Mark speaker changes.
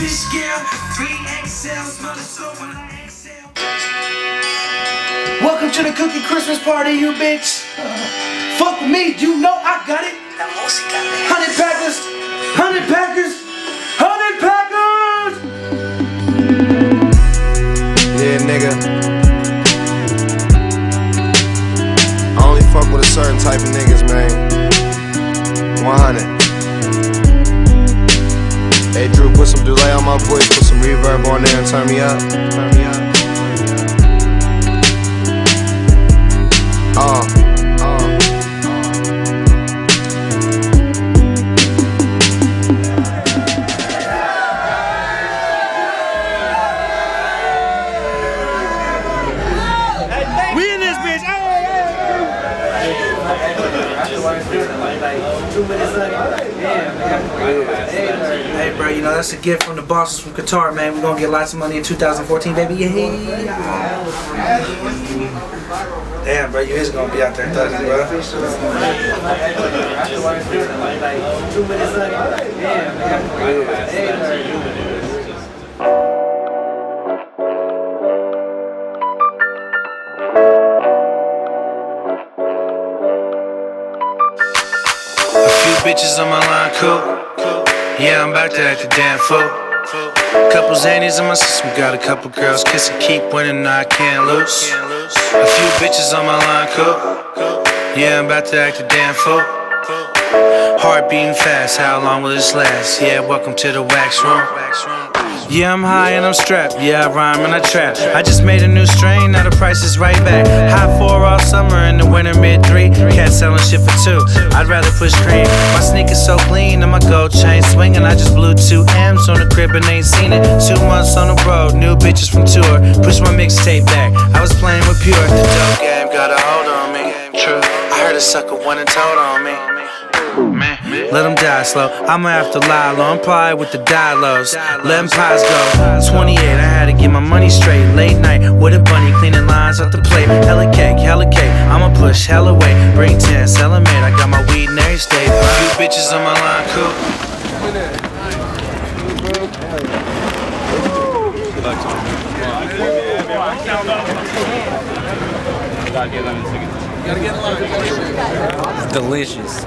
Speaker 1: fish gear. 3XL, smell the soap when I exhale.
Speaker 2: Welcome to the cookie Christmas party, you bitch. fuck with me, you know I got it. Hundred packers, hundred packers, hundred packers.
Speaker 3: Yeah, nigga. I only fuck with a certain type of niggas, man. 100. My voice, put some reverb on there and turn me up. Turn me up. Uh.
Speaker 2: We in this bitch. Bro, you know that's a gift from the bosses from Qatar, man. We're gonna get lots of money in 2014, baby. Yeah. Damn, bro, you is gonna be out there thugging, bro.
Speaker 4: A few bitches on my line, cool. Yeah, I'm about to act a damn fool. Couple zanies in my system, got a couple girls kissing, keep winning, I can't lose. A few bitches on my line, cool. Yeah, I'm about to act a damn fool. Heart beating fast, how long will this last? Yeah, welcome to the wax room. Yeah, I'm high and I'm strapped. Yeah, I rhyme and I trap. I just made a new strain, now the price is right back. High for all summer, in the winter mid selling shit for two. I'd rather push cream. My sneakers so clean and my gold chain swinging. I just blew two M's on the crib and ain't seen it. Two months on the road, new bitches from tour. Push my mixtape back. I was playing with pure. The dope game got a hold on me. True. I heard a sucker went and told on me. Man, let them die slow. I'ma have to lie low. I'm probably with the die lows. Let them pies go. 28, I had to get my money straight. Late night with a bunny cleaning lines off the plate. Hella cake, hella cake. I'ma push hella weight. Bring 10, sell 'em eight. I got my weed in every state. A few bitches on my line, cool.
Speaker 5: Delicious.